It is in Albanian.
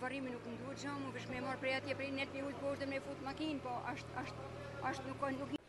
varrimi nuk më duhet gjë, më vesh me marr prej atje prej net po është poshtë me fut makinë, po ashtë nuk nuk, nuk